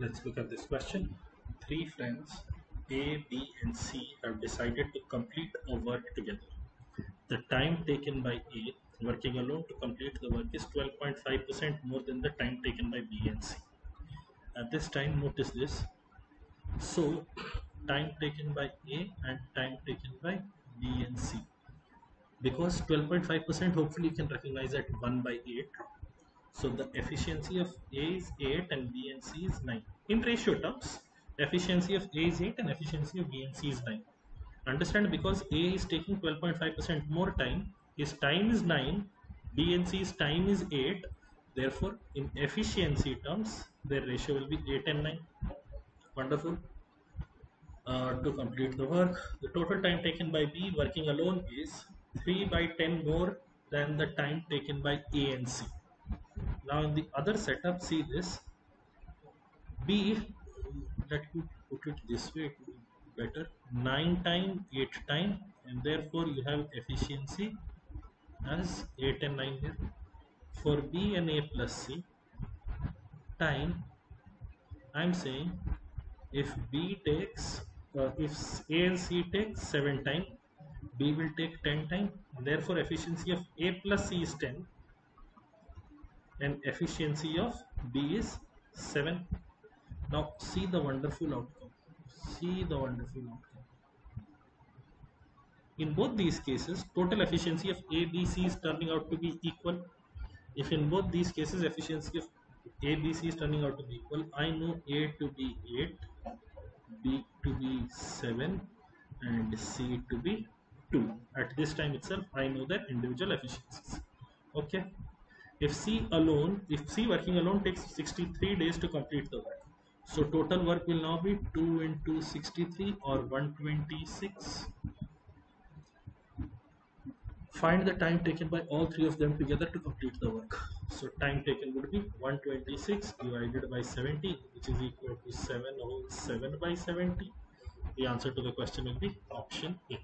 let's look at this question. Three friends, A, B, and C, have decided to complete a work together. The time taken by A, working alone to complete the work, is 12.5% more than the time taken by B and C. At this time, notice this. So, time taken by A and time taken by B and C. Because 12.5%, hopefully you can recognize that 1 by 8 so the efficiency of A is 8 and B and C is 9. In ratio terms, efficiency of A is 8 and efficiency of B and C is 9. Understand because A is taking 12.5% more time, his time is 9, B and C's time is 8. Therefore, in efficiency terms, their ratio will be 8 and 9. Wonderful. Uh, to complete the work, the total time taken by B working alone is 3 by 10 more than the time taken by A and C. Now in the other setup, see this. B, let me put it this way, it will be better. 9 time, 8 time, and therefore you have efficiency as 8 and 9 here. For B and A plus C, time, I'm saying if B takes, uh, if A and C takes 7 time, B will take 10 time, therefore efficiency of A plus C is 10 and efficiency of B is 7. Now see the wonderful outcome. See the wonderful outcome. In both these cases, total efficiency of A, B, C is turning out to be equal. If in both these cases efficiency of A, B, C is turning out to be equal, I know A to be 8, B to be 7 and C to be 2. At this time itself, I know their individual efficiencies. Okay. If C alone, if C working alone takes 63 days to complete the work. So total work will now be 2 into 63 or 126. Find the time taken by all three of them together to complete the work. So time taken would be 126 divided by 70 which is equal to 7 whole 7 by 70. The answer to the question will be option A.